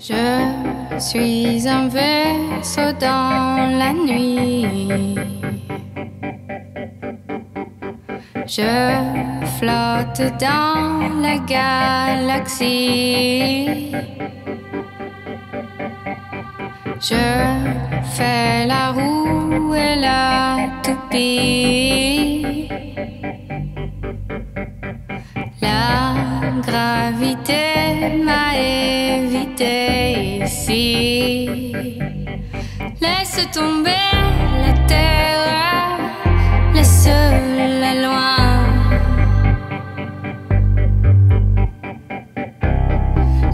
Je suis un vaisseau dans la nuit. Je flotte dans la galaxie. Je fais la roue et la toupie. La gravité m'a ici. Laisse tomber la terre, laisse-la loin.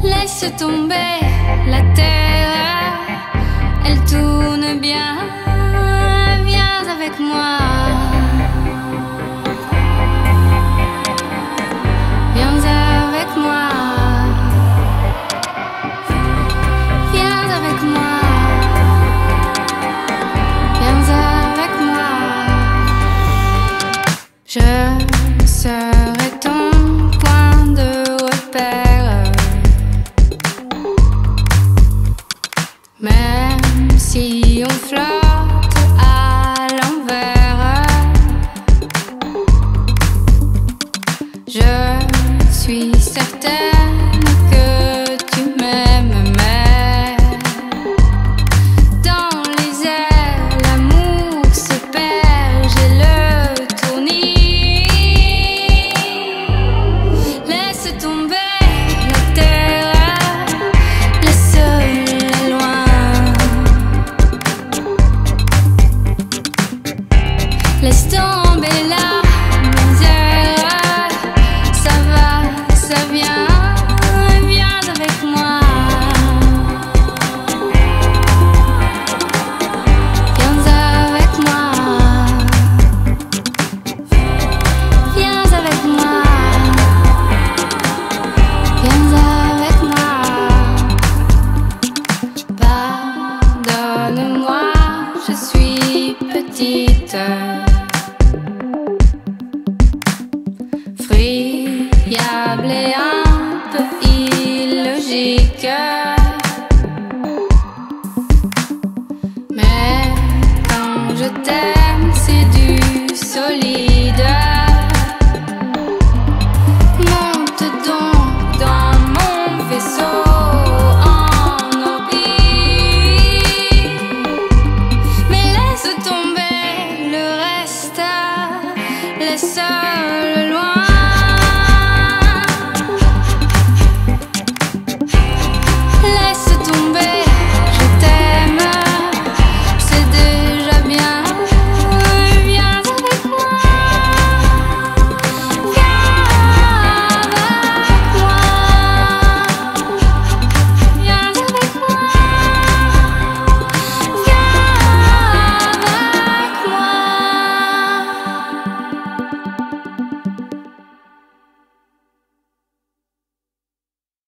Laisse tomber la terre, Je serai ton point de repère. Même si on flotte Pardonne-moi, je suis petite. Friable et un peu illogique. Laisse tomber